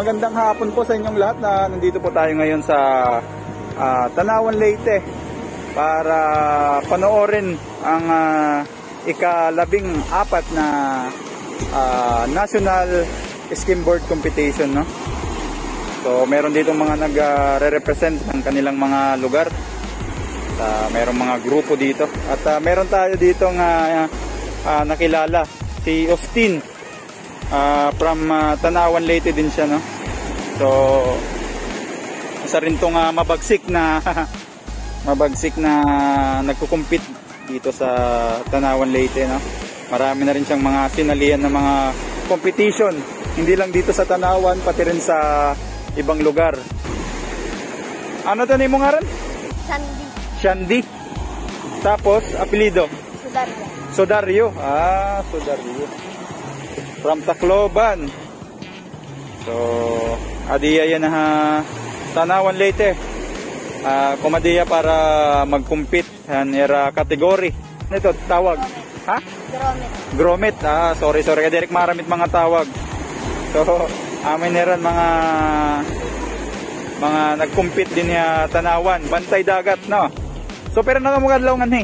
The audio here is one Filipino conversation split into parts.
magandang hapon po sa inyong lahat na nandito po tayo ngayon sa ah, Tanawan Leyte para panoorin ang ah, ikalabing apat na ah, National Skimboard Competition. No? So meron dito mga nag-represent ng kanilang mga lugar. Uh, merong mga grupo dito. At ah, meron tayo dito nga ah, nakilala si Austin Ah, from ah, Tanawan Leyte din siya no. So isa rin tong ah, mabagsik na mabagsik na nagkukumpit dito sa Tanawan Leyte no. Marami na rin siyang mga sinalihan na mga competition. Hindi lang dito sa Tanawan pati rin sa ibang lugar. Ano to mo nga rin? Sandy. Shandy. Tapos apelido Sudarya. Sodario. Ah, Sodario. From Tacloban. So, adiya yan ha. Tanawan Leyte. Ah, kumadiya para mag-compete yan era category. Ito tawag. Ha? Gromit. Gromit. Ah, sorry, sorry. Kaya direct maramit mga tawag. So, amin meron mga mga nag-compete din ya Tanawan. Bantay dagat, no? So, pero nakamugadlaw nga ni.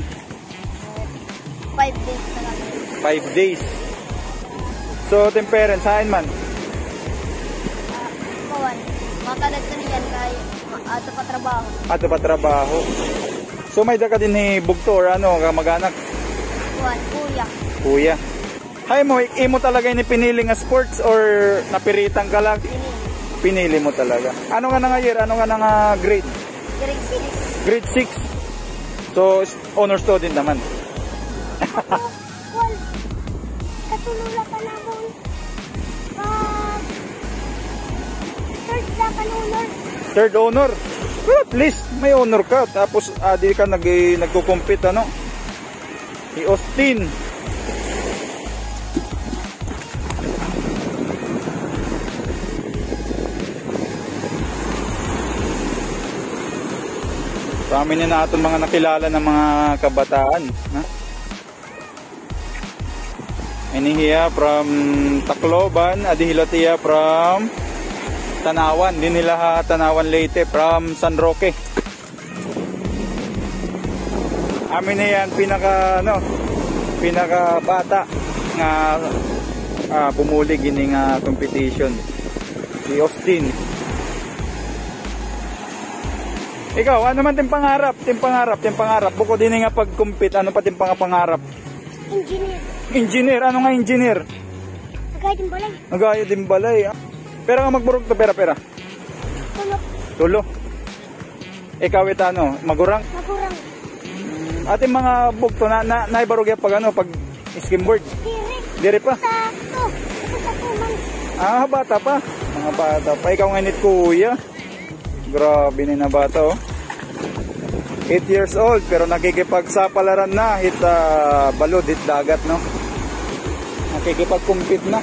Five days na kami. 5 days. So, temperance, saan man? Ah, kawan. Makalat ko niyan kay ato pa trabaho. Ato pa trabaho. So, may da ka din ni Bugto or ano, kamag-anak, Kuwan, kuya. kuya. Hay mo, imo talaga ni pinili nga sports or napiritan ka lang? Ini. Pinili mo talaga. Ano nga na nga year? Ano nga na nga grade? Grade 6. Grade 6. So, honor student naman. Katulula ka na mo. Ah, third na honor. Third honor. Well, at least may honor ka. Tapos, ah, di ka nag, nagko-compete, ano? Si Austin. Kami na natin mga nakilala ng mga kabataan. Ha? Inihiya from Tacloban, Adihilatia from Tanawan, din nila ha, Tanawan Leyte from San Roque. Amin na yan pinaka ano, pinaka bata nga ah, bumulig ini nga competition. Si Austin. Ikaw, ano man tin pangarap? Tin pangarap, tin pangarap. Bukod din nga pag-compete, ano pa tin pang pangarap? Engineer. Engineer, ano nga engineer? Agay din balay. Nagaya din balay. Pero nga magburog to pera-pera. Tulog. Tulo. Ikaw ito ano, magurang. Magurang. Ating mga bugto na, na naibarog yan pag ano, pag skimboard. Diri. Diri pa. Sa to. Sa tuman. Ah, bata pa. Mga bata pa. Ikaw nga nit kuya. Grabe ni na bata oh. 8 years old pero nakikipagsapalaran na hit ah, balod hit dagat no. Nakikipag-compete na.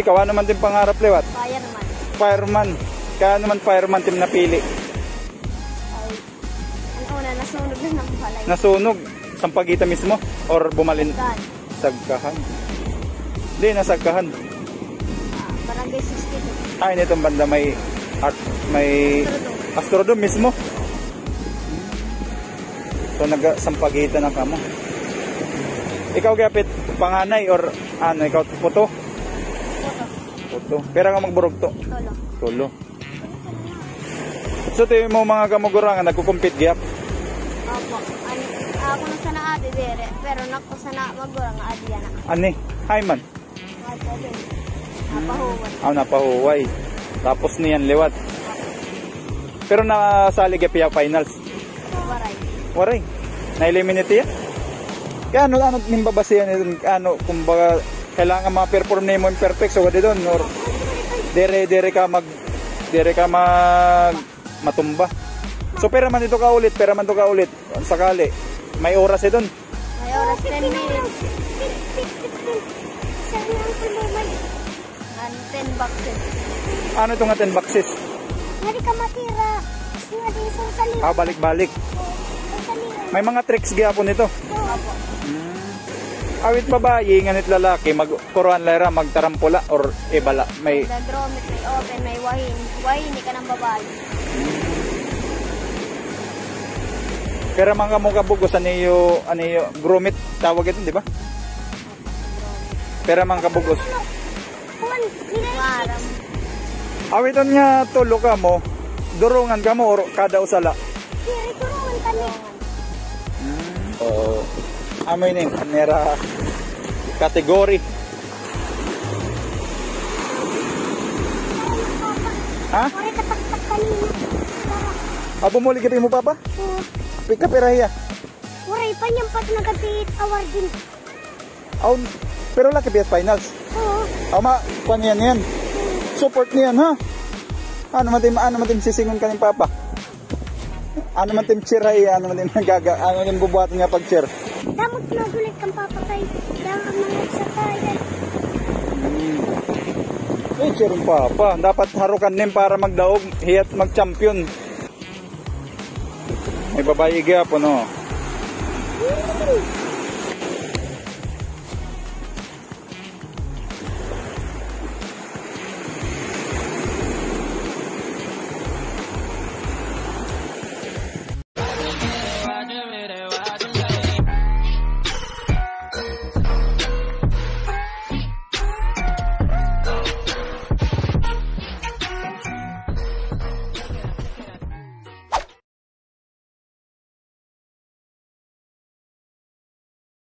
Ikaw ano man din pangarap liwat? Fireman. Fireman. Kaya naman fireman team napili. Ay. Ano una, nasunod na ng balay. Nasunog. Sampagita mismo? Or bumalin? Gan. Sagkahan. Hindi, nasagkahan. Ah, barangay 62. Ay, nitong banda may art, may astrodome mismo. So, nagsampagita na kamo. Ikaw gapit panganay or ano, ikaw puto? Toto. Puto. Pero nga magburog to. Tolo. Tulo. So, ito yung mga kamugurangan, nagkukumpit gyap. Opo. ako na sa naadi dire, pero nako sa na magurang nga adi yan. Ani, hay man. Adi din. Napahuwan. Aw napahuway. Tapos niyan liwat. Pero nasali gapiya finals. Waray. Waray. Na-eliminate yan. Kaya ano, ano nimbabasihan yun? Ano, kumbaga, kailangan ma-perform na mo yung perfect. So, wala doon. Or, dire, dire ka mag, dire ka mag, matumba. So, pera man dito ka ulit, pera man dito ka ulit. Kung sakali. May oras eh doon. May oras 10 minutes. Ang 10 boxes. Ano itong 10 boxes? Hindi ka matira. Ah, balik-balik. May mga tricks gyapon nito. Opo. Awit babae, nganit lalaki, mag kuruan lera, magtarampula or ibala. May May gromit, may open, may wahin. Wahin, hindi ka ng babae. Pero mga mo kabugos ano yung ano yung gromit tawag ito, di ba? Pero mga kabugos. Maram. Awiton nga tulo ka mo, durungan ka mo or kada usala. Kiri, turungan kami. Oo. Amoy ni nera kategory. Ha? Abo mo ligapin mo papa? Pika pirahiya. Waray pa niyang pat nagapit award din. Aw, pero laki PS finals. Oo. Ama, kwan yan yan. Support niyan ha. Ano man tim ano man tim sisingon ka ni papa? Ano man tim chiray, ano man tim nagaga, ano man tim bubuhaton nga pag cheer. Damot na gulit kang papatay. Damot mga sa tayo. Eh, cheer yung papa. Dapat harukan nin para magdaog, hiyat mag-champion. May babae gyapon no.